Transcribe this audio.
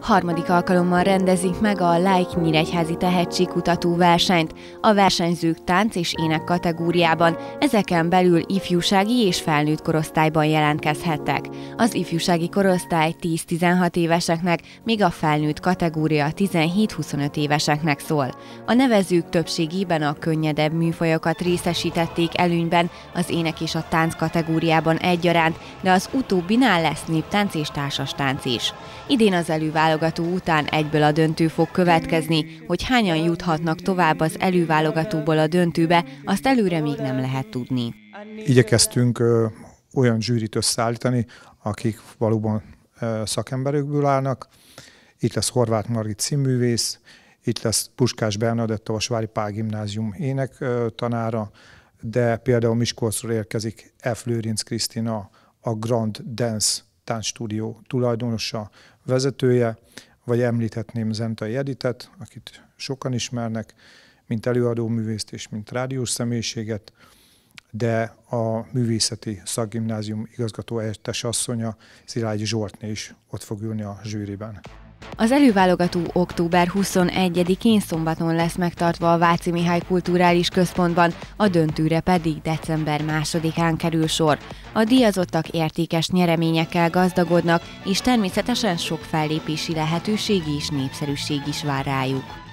harmadik alkalommal rendezik meg a Like Nyíregyházi Tehetségkutató versenyt. A versenyzők tánc és ének kategóriában, ezeken belül ifjúsági és felnőtt korosztályban jelentkezhettek. Az ifjúsági korosztály 10-16 éveseknek, míg a felnőtt kategória 17-25 éveseknek szól. A nevezők többségében a könnyedebb műfajokat részesítették előnyben, az ének és a tánc kategóriában egyaránt, de az utóbbinál lesz néptánc és társas tánc is. Idén az előválasztás előválogató után egyből a döntő fog következni, hogy hányan juthatnak tovább az előválogatóból a döntőbe, azt előre még nem lehet tudni. Igyekeztünk olyan zsűrit összeállítani, akik valóban ö, szakemberőkből állnak. Itt lesz Horváth Margit színművész, itt lesz Puskás Bernadett, a Vasvári Pál Gimnázium ének tanára, de például Miskolcról érkezik F. Lőrinc Krisztina, a Grand Dance táncstúdió tulajdonosa, vezetője, vagy említhetném Zentai Editet, akit sokan ismernek, mint előadó művészt és mint rádiós személyiséget, de a művészeti szakgimnázium igazgató helyettes asszonya Szilágyi Zsoltné is ott fog ülni a zsűriben. Az előválogató október 21-én szombaton lesz megtartva a Váci Mihály Kulturális Központban, a döntőre pedig december 2-án kerül sor. A díjazottak értékes nyereményekkel gazdagodnak, és természetesen sok fellépési lehetőség és népszerűség is vár rájuk.